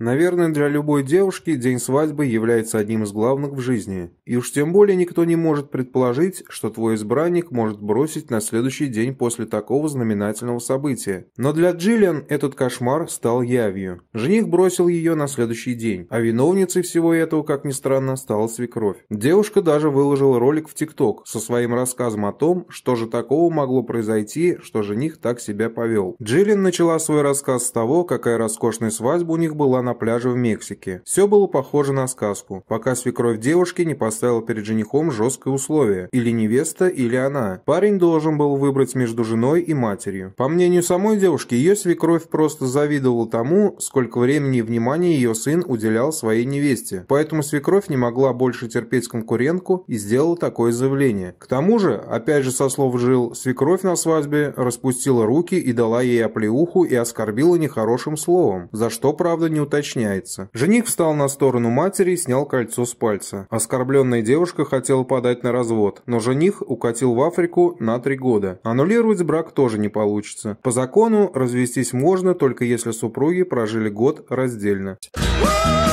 Наверное, для любой девушки день свадьбы является одним из главных в жизни. И уж тем более никто не может предположить, что твой избранник может бросить на следующий день после такого знаменательного события. Но для Джиллиан этот кошмар стал явью. Жених бросил ее на следующий день, а виновницей всего этого, как ни странно, стала свекровь. Девушка даже выложила ролик в ТикТок со своим рассказом о том, что же такого могло произойти, что жених так себя повел. Джиллиан начала свой рассказ с того, какая роскошная свадьба у них была на пляже в Мексике. Все было похоже на сказку, пока свекровь девушки не поставила перед женихом жесткое условие. Или невеста, или она. Парень должен был выбрать между женой и матерью. По мнению самой девушки, ее свекровь просто завидовала тому, сколько времени и внимания ее сын уделял своей невесте. Поэтому свекровь не могла больше терпеть конкурентку и сделала такое заявление. К тому же, опять же со слов жил, свекровь на свадьбе распустила руки и дала ей оплеуху и оскорбила нехорошим словом, за что, правда, не уточнила уточняется. Жених встал на сторону матери и снял кольцо с пальца. Оскорбленная девушка хотела подать на развод, но жених укатил в Африку на три года. Аннулировать брак тоже не получится. По закону развестись можно только если супруги прожили год раздельно. Woo!